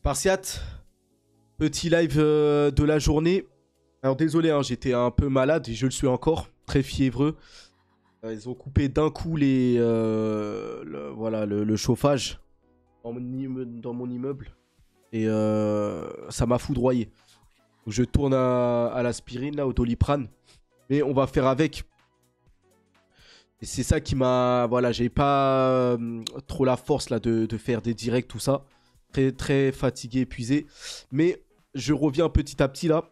Spartiate, petit live euh, de la journée. Alors désolé, hein, j'étais un peu malade et je le suis encore, très fiévreux. Euh, ils ont coupé d'un coup les, euh, le, voilà, le, chauffage dans mon, immeuble, et ça m'a foudroyé. je tourne à, l'aspirine, là, au doliprane, mais on va faire avec. Et c'est ça qui m'a... Voilà, j'ai pas trop la force là de, de faire des directs, tout ça très, très fatigué, épuisé. Mais je reviens petit à petit là.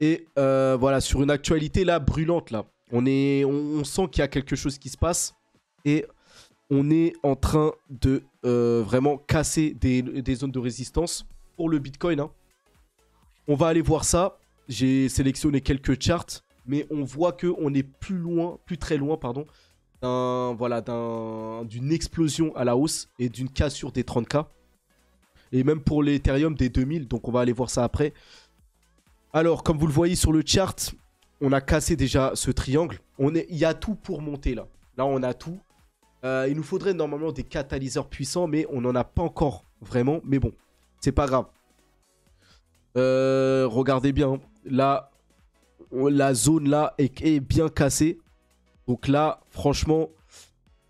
Et euh, voilà, sur une actualité là, brûlante là. On, est, on, sent qu'il y a quelque chose qui se passe. Et on est en train de euh, vraiment casser des, zones de résistance pour le Bitcoin. Hein. On va aller voir ça. J'ai sélectionné quelques charts. Mais on voit qu'on est plus loin, plus très loin, pardon, voilà, d'une explosion à la hausse et d'une cassure des 30K et même pour l'Ethereum des 2000. Donc on va aller voir ça après. Alors, comme vous le voyez sur le chart, on a cassé déjà ce triangle. On est, il y a tout pour monter là. Là, on a tout. Euh, il nous faudrait normalement des catalyseurs puissants, mais on n'en a pas encore vraiment. Mais bon, c'est pas grave. Euh, regardez bien. Là, la zone là est bien cassée. Donc là, franchement,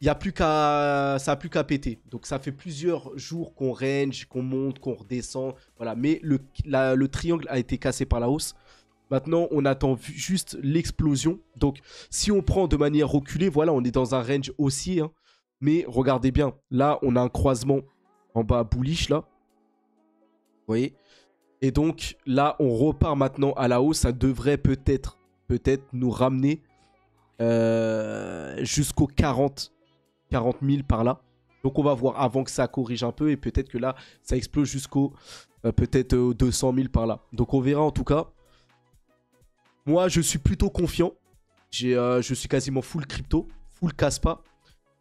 il a plus qu'à ça a plus qu'à péter. Donc ça fait plusieurs jours qu'on range, qu'on monte, qu'on redescend, voilà. Mais le, le triangle a été cassé par la hausse. Maintenant, on attend juste l'explosion. Donc, si on prend de manière reculée, voilà, on est dans un range haussier. Hein. Mais regardez bien, là, on a un croisement en bas bullish, là. Vous voyez? Et donc, là, on repart maintenant à la hausse. Ça devrait peut-être, peut-être nous ramener euh, jusqu'aux 40 40 000 par là. Donc on va voir avant que ça corrige un peu et peut-être que là ça explose jusqu'au euh, peut-être 200 euh, 000 par là. Donc on verra en tout cas. Moi je suis plutôt confiant. Euh, je suis quasiment full crypto, full Caspa.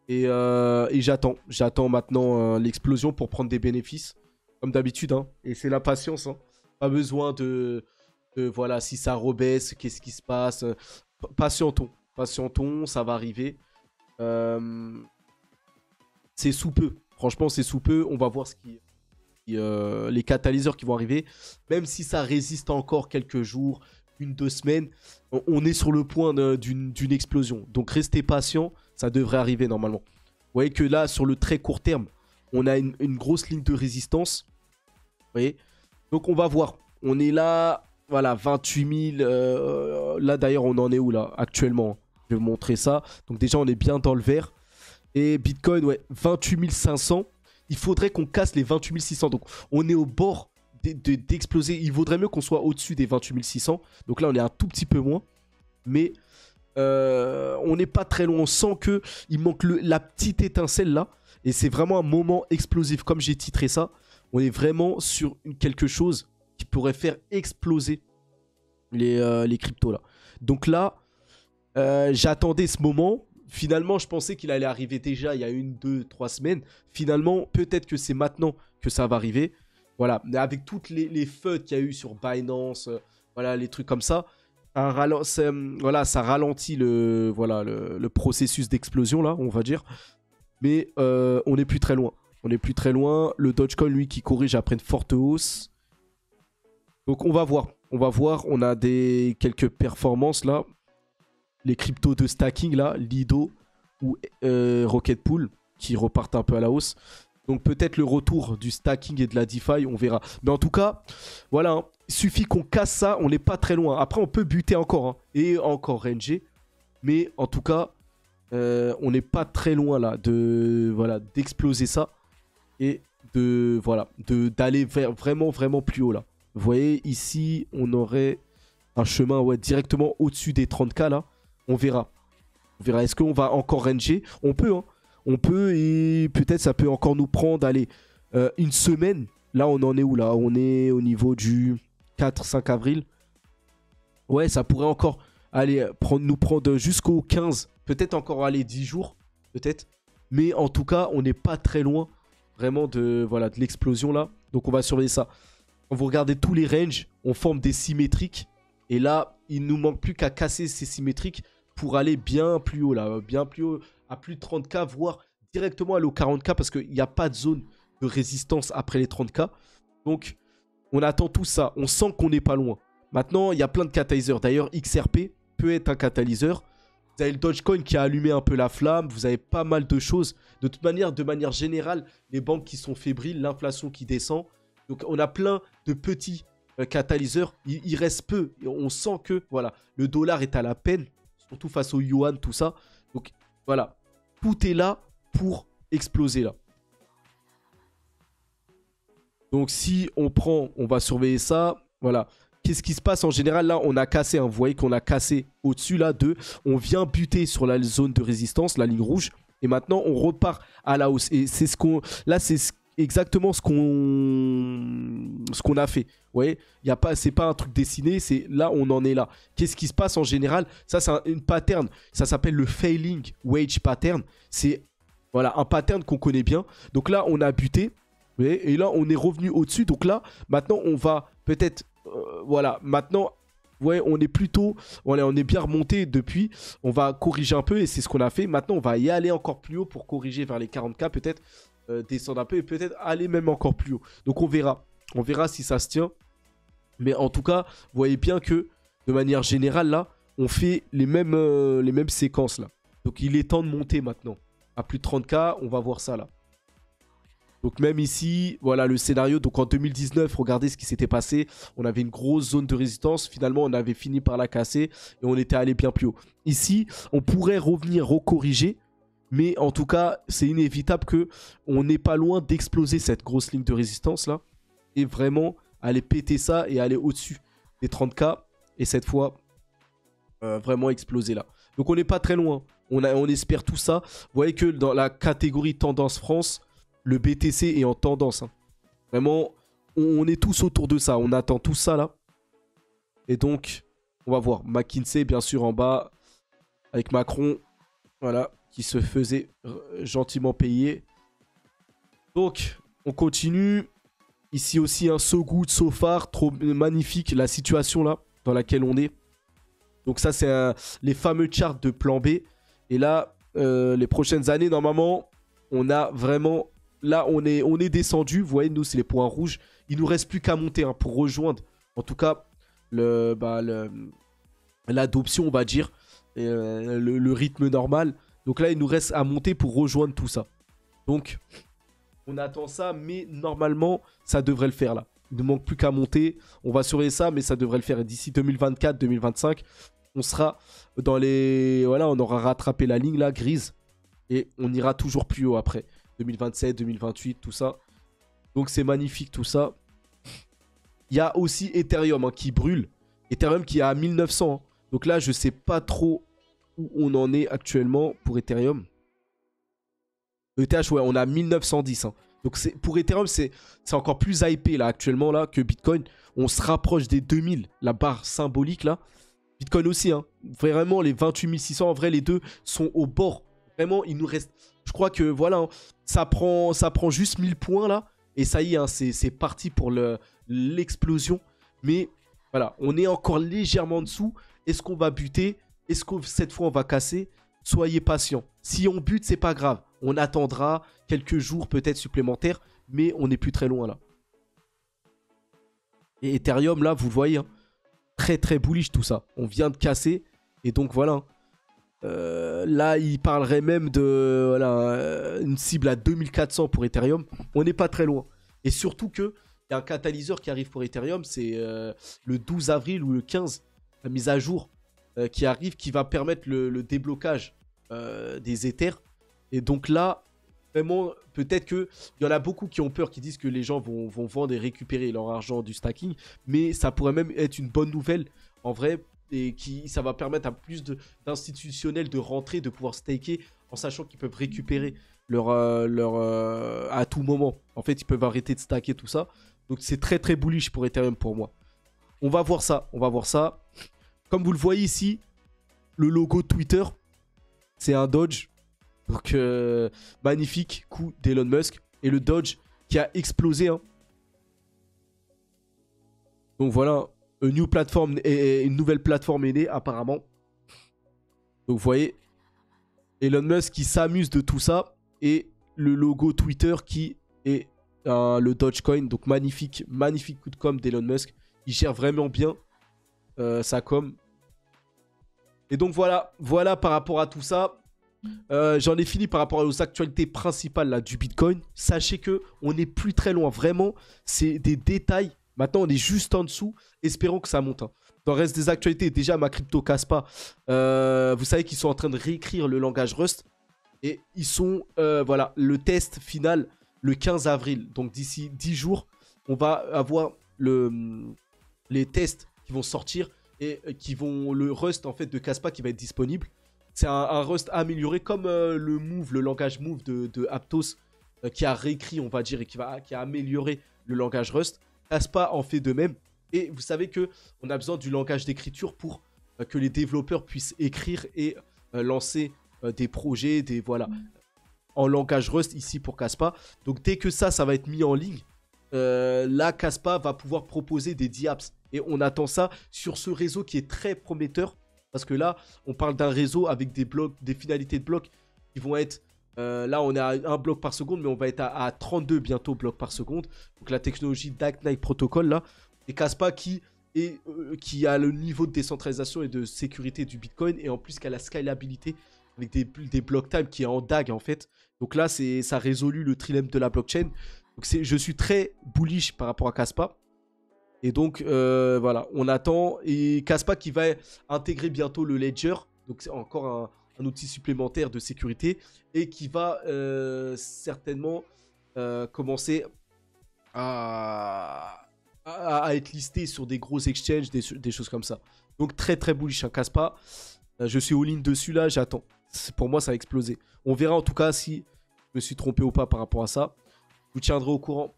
Et, et j'attends. J'attends maintenant l'explosion pour prendre des bénéfices. Comme d'habitude. Hein. Et c'est la patience. Hein. Pas besoin de, Voilà, si ça rebaisse, qu'est-ce qui se passe. Patientons. Patientons, ça va arriver. Euh, c'est sous peu. Franchement, c'est sous peu. On va voir ce qui, euh, les catalyseurs qui vont arriver. Même si ça résiste encore quelques jours, une, deux semaines, on, est sur le point d'une explosion. Donc restez patient, ça devrait arriver normalement. Vous voyez que là, sur le très court terme, on a une, grosse ligne de résistance. Vous voyez? Donc on va voir. On est là, voilà, 28 000. Euh, là d'ailleurs, on en est où là actuellement? Je vais vous montrer ça. Donc déjà, on est bien dans le vert. Et Bitcoin, ouais, 28 500. Il faudrait qu'on casse les 28 600. Donc, on est au bord d'exploser. Il vaudrait mieux qu'on soit au-dessus des 28 600. Donc là, on est un tout petit peu moins. Mais euh, on n'est pas très loin. On sent que il manque la petite étincelle là. Et c'est vraiment un moment explosif. Comme j'ai titré ça, on est vraiment sur quelque chose qui pourrait faire exploser les, euh, cryptos là. Donc là, euh, j'attendais ce moment Finalement, je pensais qu'il allait arriver déjà il y a une, deux, trois semaines. Finalement, peut-être que c'est maintenant que ça va arriver. Voilà, mais avec toutes les, les feux qu'il y a eu sur Binance, euh, voilà, les trucs comme ça, voilà, ça ralentit le, voilà, le, processus d'explosion, là, on va dire. Mais euh, on n'est plus très loin. On n'est plus très loin. Le Dogecoin, lui, qui corrige après une forte hausse. Donc on va voir. On va voir. On a des quelques performances là les cryptos de stacking là, Lido ou euh, Rocket Pool, qui repartent un peu à la hausse. Donc peut-être le retour du stacking et de la DeFi, on verra. Mais en tout cas, voilà, hein. il suffit qu'on casse ça, on n'est pas très loin. Après, on peut buter encore hein, et encore ranger. Mais en tout cas, euh, on n'est pas très loin là de voilà d'exploser ça et de voilà de d'aller vraiment vraiment plus haut là. Vous voyez ici, on aurait un chemin ouais directement au-dessus des 30k là. On verra. On verra. Est-ce qu'on va encore ranger? On peut, hein. On peut et peut-être ça peut encore nous prendre, allez, euh, une semaine. Là, on en est où là? On est au niveau du 4-5 avril. Ouais, ça pourrait encore aller nous prendre jusqu'au 15. Peut-être encore aller 10 jours. Peut-être. Mais en tout cas, on n'est pas très loin vraiment de voilà de l'explosion là. Donc on va surveiller ça. Quand vous regardez tous les ranges, on forme des symétriques. Et là, il nous manque plus qu'à casser ces symétriques pour aller bien plus haut, là, bien plus haut, à plus de 30K, voire directement aller aux 40K, parce qu'il n'y a pas de zone de résistance après les 30K. Donc, on attend tout ça. On sent qu'on n'est pas loin. Maintenant, il y a plein de catalyseurs. D'ailleurs, XRP peut être un catalyseur. Vous avez le Dogecoin qui a allumé un peu la flamme. Vous avez pas mal de choses. De toute manière, de manière générale, les banques qui sont fébriles, l'inflation qui descend. Donc, on a plein de petits euh, catalyseurs. Il, reste peu. on sent que voilà, le dollar est à la peine, surtout face au yuan, tout ça. Donc, voilà. Tout est là pour exploser là. Donc si on prend, on va surveiller ça. Voilà. Qu'est-ce qui se passe en général? Là, on a cassé. Hein, vous voyez qu'on a cassé au-dessus là de. On vient buter sur la zone de résistance, la ligne rouge. Et maintenant, on repart à la hausse. Et c'est ce qu'on. Là, c'est exactement ce qu'on ce qu'on a fait. Vous voyez, y a pas c'est pas un truc dessiné, c'est là on en est là. Qu'est-ce qui se passe en général? Ça c'est une pattern, ça s'appelle le failing wage pattern. C'est voilà, un pattern qu'on connaît bien. Donc là, on a buté et là, on est revenu au-dessus. Donc là, maintenant, on va peut-être. Euh, voilà, maintenant, ouais, on est plutôt. Voilà, on est bien remonté depuis. On va corriger un peu et c'est ce qu'on a fait. Maintenant, on va y aller encore plus haut pour corriger vers les 40K, peut-être euh, descendre un peu et peut-être aller même encore plus haut. Donc on verra. On verra si ça se tient. Mais en tout cas, vous voyez bien que de manière générale, là, on fait les mêmes, euh, séquences là. Donc il est temps de monter maintenant. À plus de 30K, on va voir ça là. Donc même ici, voilà le scénario. Donc en 2019, regardez ce qui s'était passé. On avait une grosse zone de résistance. Finalement, on avait fini par la casser et on était allé bien plus haut. Ici, on pourrait revenir recorriger. Mais en tout cas, c'est inévitable que on n'est pas loin d'exploser cette grosse ligne de résistance là. Vraiment aller péter ça et aller au-dessus des 30K. Et cette fois, euh, vraiment exploser là. Donc on n'est pas très loin. On, a, on espère tout ça. Vous voyez que dans la catégorie tendance France, le BTC est en tendance. Hein. Vraiment, on, est tous autour de ça. On attend tout ça là. Et donc, on va voir. McKinsey, bien sûr, en bas. Avec Macron. Voilà. Qui se faisait gentiment payer. Donc, on continue. Ici aussi, un so good, so far. Trop magnifique la situation là dans laquelle on est. Donc, ça, c'est les fameux charts de plan B. Et là, euh, les prochaines années, normalement, on a vraiment là, on est, on est descendu. Vous voyez, nous, c'est les points rouges. Il nous reste plus qu'à monter hein, pour rejoindre, en tout cas, le, bah, l'adoption, on va dire, euh, le, rythme normal. Donc là, il nous reste à monter pour rejoindre tout ça. Donc, on attend ça, mais normalement, ça devrait le faire là. Il ne manque plus qu'à monter. On va surveiller ça, mais ça devrait le faire. D'ici 2024-2025, on sera dans les. Voilà, on aura rattrapé la ligne là, grise. Et on ira toujours plus haut après. 2027, 2028, tout ça. Donc c'est magnifique tout ça. Il y a aussi Ethereum hein, qui brûle. Ethereum qui est à 1900. Hein. Donc là, je sais pas trop où on en est actuellement pour Ethereum. ETH, ouais, on a 1910. Hein. Donc pour Ethereum, c'est encore plus hypé là actuellement là que Bitcoin. On se rapproche des 2000, la barre symbolique là. Bitcoin aussi, hein. Vraiment, les 28 600, en vrai, les deux sont au bord. Vraiment, il nous reste je crois que voilà, hein, ça prend, ça prend juste 1000 points là. Et ça y est, hein, c'est parti pour l'explosion. Mais voilà, on est encore légèrement en dessous. Est-ce qu'on va buter? Est-ce que cette fois on va casser? Soyez patient. Si on bute, c'est pas grave. On attendra quelques jours peut-être supplémentaires. Mais on n'est plus très loin là. Et Ethereum là, vous voyez, hein, très très bullish tout ça. On vient de casser. Et donc voilà. Euh, là, il parlerait même de euh, une cible à 2400 pour Ethereum. On n'est pas très loin. Et surtout que il y a un catalyseur qui arrive pour Ethereum, c'est euh, le 12 avril ou le 15, la mise à jour qui arrive, qui va permettre le, déblocage des Ethers. Et donc là, vraiment, peut-être qu'il y en a beaucoup qui ont peur, qui disent que les gens vont, vont vendre et récupérer leur argent du stacking. Mais ça pourrait même être une bonne nouvelle, en vrai, et qui ça va permettre à plus d'institutionnels de, rentrer, de pouvoir staker en sachant qu'ils peuvent récupérer leur, euh, leur euh, à tout moment. En fait, ils peuvent arrêter de stacker tout ça. Donc c'est très très bullish pour Ethereum pour moi. On va voir ça, on va voir ça. Comme vous le voyez ici, le logo Twitter, c'est un Dodge. Donc euh, magnifique coup d'Elon Musk et le Dodge qui a explosé. Hein. Donc voilà, une, nouvelle plateforme est née apparemment. Donc vous voyez, Elon Musk qui s'amuse de tout ça et le logo Twitter qui est le Dogecoin. Donc magnifique, magnifique coup de com d'Elon Musk. Il gère vraiment bien sa com. Et donc voilà, voilà par rapport à tout ça. Euh, j'en ai fini par rapport aux actualités principales là, du Bitcoin. Sachez que on n'est plus très loin. Vraiment, c'est des détails. Maintenant, on est juste en dessous. Espérons que ça monte. Hein. Dans le reste des actualités, déjà, ma crypto casse pas. Euh, vous savez qu'ils sont en train de réécrire le langage Rust. Et ils sont, euh, voilà, le test final le 15 avril. Donc d'ici 10 jours, on va avoir le, les tests qui vont sortir et qui vont le Rust en fait de Caspa qui va être disponible. C'est un, Rust amélioré comme euh, le Move, le langage Move de, Aptos euh, qui a réécrit, on va dire, et qui, va, qui a amélioré le langage Rust. Caspa en fait de même. Et vous savez que on a besoin du langage d'écriture pour euh, que les développeurs puissent écrire et lancer des projets, des voilà, en langage Rust ici pour Caspa. Donc dès que ça, ça va être mis en ligne, là Caspa va pouvoir proposer des diaps. Et on attend ça sur ce réseau qui est très prometteur. Parce que là, on parle d'un réseau avec des blocs, des finalités de blocs qui vont être. Euh, là, on est à un bloc par seconde, mais on va être à, 32 bientôt blocs par seconde. Donc la technologie Dark Knight Protocol, là, et Caspa euh, qui a le niveau de décentralisation et de sécurité du Bitcoin, et en plus qui a la scalabilité avec des, des block time qui est en DAG en fait. Donc là, ça résolu le trilemme de la blockchain. Donc je suis très bullish par rapport à Caspa. Et donc, euh, voilà, on attend. Et Caspa qui va intégrer bientôt le Ledger. Donc, c'est encore un, outil supplémentaire de sécurité. Et qui va euh, certainement euh, commencer à, être listé sur des gros exchanges, des, choses comme ça. Donc, très très bullish, hein, Caspa. je suis all-in dessus là, j'attends. Pour moi, ça va exploser. On verra en tout cas si je me suis trompé ou pas par rapport à ça. Je vous tiendrai au courant.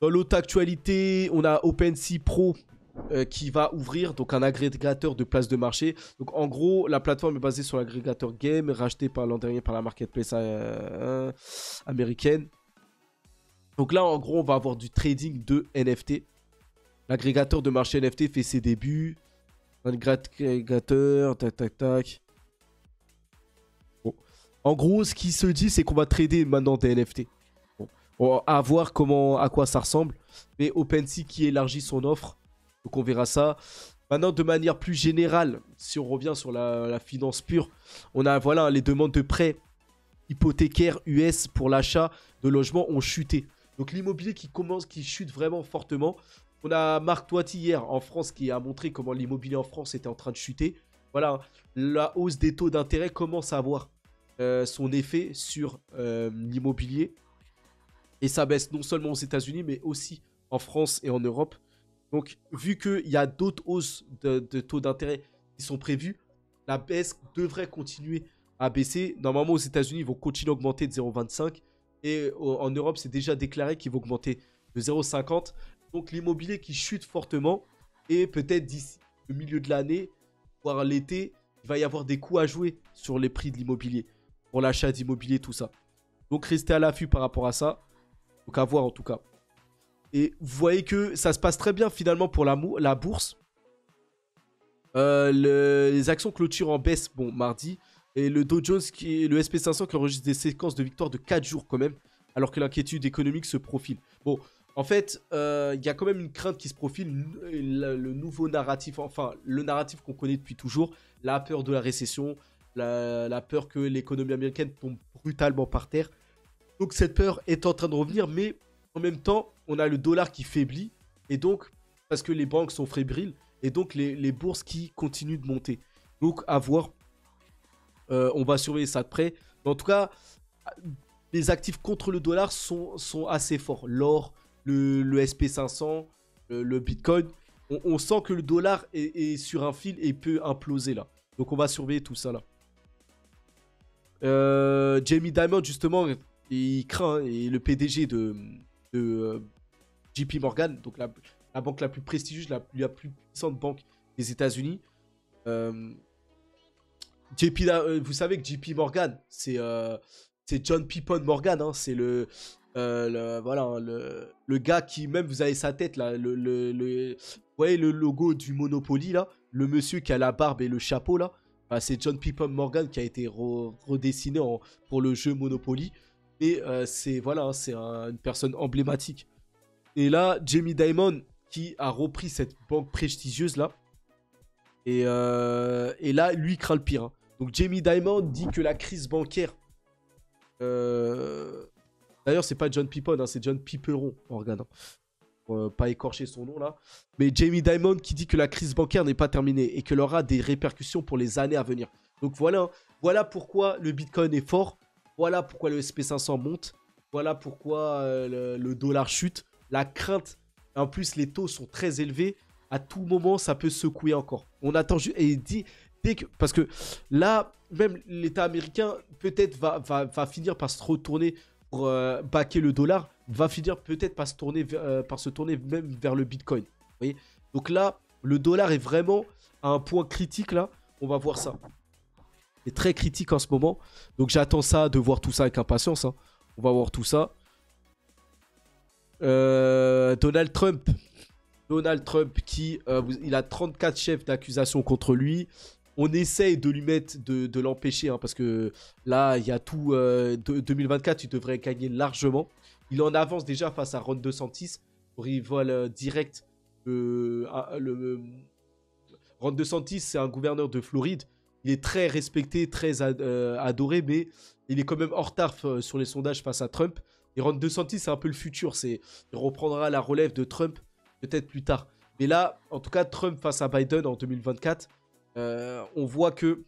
Dans l'autre actualité, on a OpenSea Pro euh, qui va ouvrir donc un agrégateur de places de marché. Donc en gros, la plateforme est basée sur l'agrégateur Game, racheté par l'an dernier par la marketplace euh, américaine. Donc là, en gros, on va avoir du trading de NFT. L'agrégateur de marché NFT fait ses débuts. Agrégateur, tac, tac, tac. En gros, ce qui se dit, c'est qu'on va trader maintenant des NFT à voir comment, à quoi ça ressemble. Mais OpenSea qui élargit son offre. Donc on verra ça. Maintenant, de manière plus générale, si on revient sur la, finance pure, on a voilà les demandes de prêts hypothécaires US pour l'achat de logements ont chuté. Donc l'immobilier qui commence, qui chute vraiment fortement. On a Marc Toiti hier en France qui a montré comment l'immobilier en France était en train de chuter. Voilà, la hausse des taux d'intérêt commence à avoir euh, son effet sur euh, l'immobilier. Et ça baisse non seulement aux États-Unis, mais aussi en France et en Europe. Donc, vu qu'il y a d'autres hausses de, taux d'intérêt qui sont prévues, la baisse devrait continuer à baisser. Normalement, aux États-Unis, ils vont continuer à augmenter de 0,25. Et en Europe, c'est déjà déclaré qu'ils vont augmenter de 0,50. Donc, l'immobilier qui chute fortement. Et peut-être d'ici le milieu de l'année, voire l'été, il va y avoir des coûts à jouer sur les prix de l'immobilier. Pour l'achat d'immobilier, tout ça. Donc, restez à l'affût par rapport à ça. Donc à voir en tout cas. Et vous voyez que ça se passe très bien finalement pour la, bourse. Euh, les actions clôturent en baisse, bon, mardi. Et le Dow Jones, qui est le SP500 qui enregistre des séquences de victoire de 4 jours quand même, alors que l'inquiétude économique se profile. Bon, en fait, euh, il y a quand même une crainte qui se profile, le, nouveau narratif, enfin, le narratif qu'on connaît depuis toujours, la peur de la récession, la peur que l'économie américaine tombe brutalement par terre. Donc cette peur est en train de revenir, mais en même temps, on a le dollar qui faiblit, et donc, parce que les banques sont fébriles, et donc les, bourses qui continuent de monter. Donc à voir, euh, on va surveiller ça de près. En tout cas, les actifs contre le dollar sont, sont assez forts. L'or, le, SP500, le, Bitcoin. On, sent que le dollar est, sur un fil et peut imploser là. Donc on va surveiller tout ça là. Euh, Jamie Dimon, justement, il craint, et le PDG de, euh, JP Morgan, donc la, banque la plus prestigieuse, la, plus puissante banque des États-Unis. Euh, JP, euh, vous savez que JP Morgan, c'est John Pippon Morgan, hein, c'est le, voilà, hein, le, gars qui, même vous avez sa tête là, le, vous voyez le logo du Monopoly là, le monsieur qui a la barbe et le chapeau là, bah, c'est John Pippon Morgan qui a été redessiné pour le jeu Monopoly. Mais euh, c'est voilà, hein, c'est une personne emblématique. Et là, Jamie Dimon, qui a repris cette banque prestigieuse là. Et, euh, là, lui craint le pire. Hein. Donc Jamie Dimon dit que la crise bancaire. Euh, d'ailleurs, c'est pas John Pipon, hein, c'est John Piperon en regardant. Pour pas écorcher son nom là. Mais Jamie Dimon qui dit que la crise bancaire n'est pas terminée et qu'elle aura des répercussions pour les années à venir. Donc voilà, voilà pourquoi le Bitcoin est fort. Voilà pourquoi le SP500 monte. Voilà pourquoi euh, le, dollar chute. La crainte, en plus les taux sont très élevés. À tout moment, ça peut secouer encore. On attend et dit dès que parce que là, même l'État américain peut-être va, finir par se retourner pour euh, baquer le dollar, va finir peut-être par se tourner euh, même vers le Bitcoin. Vous voyez? Donc là, le dollar est vraiment à un point critique là. On va voir ça est très critique en ce moment. Donc j'attends ça, de voir tout ça avec impatience. Hein. On va voir tout ça. Euh, Donald Trump. Donald Trump qui euh, il a 34 chefs d'accusation contre lui. On essaye de lui mettre, de, l'empêcher, hein, parce que là, il y a tout. 2024, il devrait gagner largement. Il en avance déjà face à Ron DeSantis, rival euh, direct. le, Ron DeSantis, c'est un gouverneur de Floride il est très respecté, très euh, adoré, mais il est quand même en retard euh, sur les sondages face à Trump. Et Ron DeSantis, c'est un peu le futur. Il reprendra la relève de Trump peut-être plus tard. Mais là, en tout cas, Trump face à Biden en 2024, euh, on voit que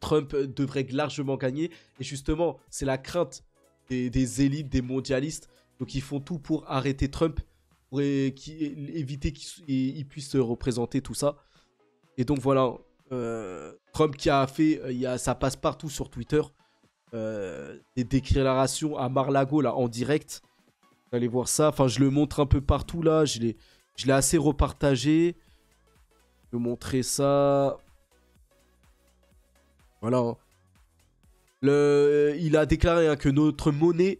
Trump devrait largement gagner. Et justement, c'est la crainte des, élites, des mondialistes. Donc ils font tout pour arrêter Trump, pour éviter qu'il puisse représenter tout ça. Et donc voilà, Trump qui a fait, euh, il y a, ça passe partout sur Twitter, euh, des déclarations à Marlago là en direct. Vous allez voir ça. Enfin, je le montre un peu partout là. Je l'ai, je l'ai assez repartagé. Je vais montrer ça. Voilà. Le, il a déclaré hein, que notre monnaie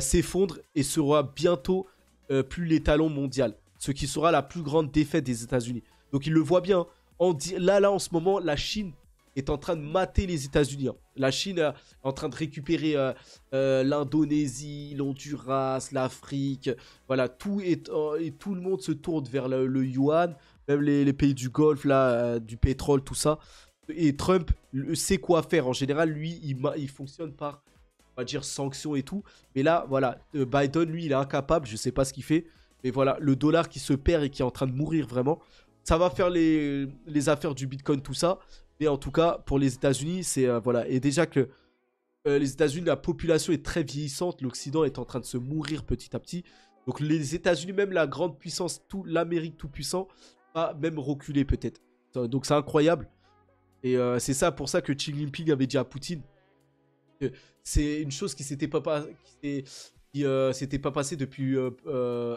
s'effondre et sera bientôt plus l'étalon mondial. Ce qui sera la plus grande défaite des États-Unis. Donc il le voit bien là, là, en ce moment, la Chine est en train de mater les États-Unis. Hein. La Chine est en train de récupérer euh, euh, l'Indonésie, l'Honduras, l'Afrique. Voilà, tout est, euh, et tout le monde se tourne vers le, yuan, même les, pays du Golfe, là, du pétrole, tout ça. Et Trump sait quoi faire. En général, lui, il, fonctionne par, on va dire, sanctions et tout. Mais là, voilà, Biden, lui, il est incapable. Je sais pas ce qu'il fait. Mais voilà, le dollar qui se perd et qui est en train de mourir vraiment ça va faire les, affaires du Bitcoin, tout ça. Mais en tout cas, pour les États-Unis, c'est euh, voilà. Et déjà que euh, les États-Unis, la population est très vieillissante, l'Occident est en train de se mourir petit à petit. Donc les États-Unis, même la grande puissance, tout l'Amérique tout puissant, va même reculer peut-être. Donc c'est incroyable. Et euh, c'est ça pour ça que Xi Jinping avait dit à Poutine c'est une chose qui s'était pas, qui, s'était pas passé depuis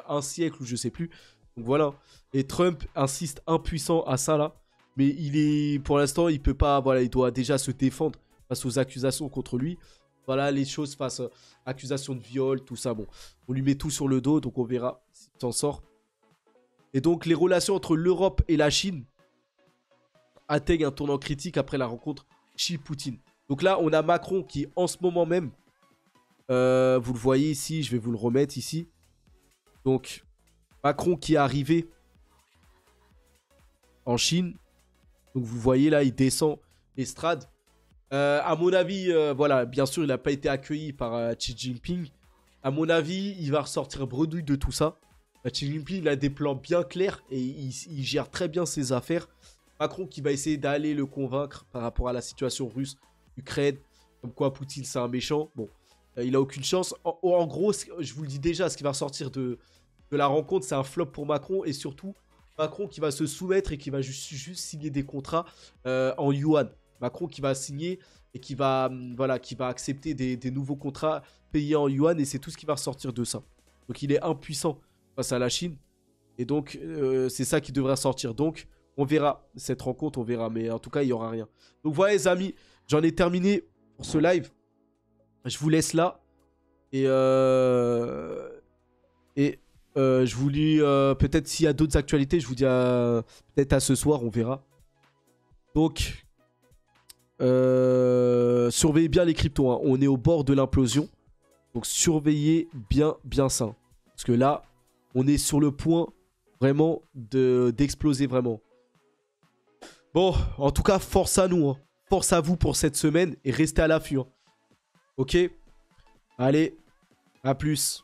un siècle ou je sais plus. Donc voilà. Et Trump insiste impuissant à ça là. Mais il est, pour l'instant, il peut pas, voilà, il doit déjà se défendre face aux accusations contre lui. Voilà les choses face à accusations de viol, tout ça. Bon, on lui met tout sur le dos, donc on verra s'il s'en sort. Et donc les relations entre l'Europe et la Chine atteignent un tournant critique après la rencontre Xi-Poutine. Donc là, on a Macron qui, en ce moment même, euh, vous le voyez ici, je vais vous le remettre ici. Donc, Macron qui est arrivé en Chine. Donc vous voyez là, il descend l'estrade. Euh, à mon avis, euh, voilà, bien sûr, il n'a pas été accueilli par euh, Xi Jinping. À mon avis, il va ressortir bredouille de tout ça. Xi Jinping, il a des plans bien clairs et il, gère très bien ses affaires. Macron qui va essayer d'aller le convaincre par rapport à la situation russe, Ukraine, comme quoi Poutine c'est un méchant. Bon, il a aucune chance. en, gros, je vous le dis déjà, ce qui va ressortir de, de la rencontre, c'est un flop pour Macron et surtout Macron qui va se soumettre et qui va juste, signer des contrats euh, en yuan. Macron qui va signer et qui va, hum, voilà, qui va accepter des, nouveaux contrats payés en yuan et c'est tout ce qui va ressortir de ça. Donc il est impuissant face à la Chine et donc euh, c'est ça qui devrait sortir. Donc on verra cette rencontre, on verra, mais en tout cas il y aura rien. Donc voilà les amis, j'en ai terminé pour ce live. Je vous laisse là et euh, et euh, je vous lis euh, peut-être s'il y a d'autres actualités, je vous dis peut-être à ce soir, on verra. Donc, euh, surveillez bien les cryptos. Hein. On est au bord de l'implosion. Donc surveillez bien, bien ça. Parce que là, on est sur le point vraiment d'exploser vraiment. Bon, en tout cas, force à nous. Hein. Force à vous pour cette semaine et restez à l'affût. Hein. Ok? Allez, à plus.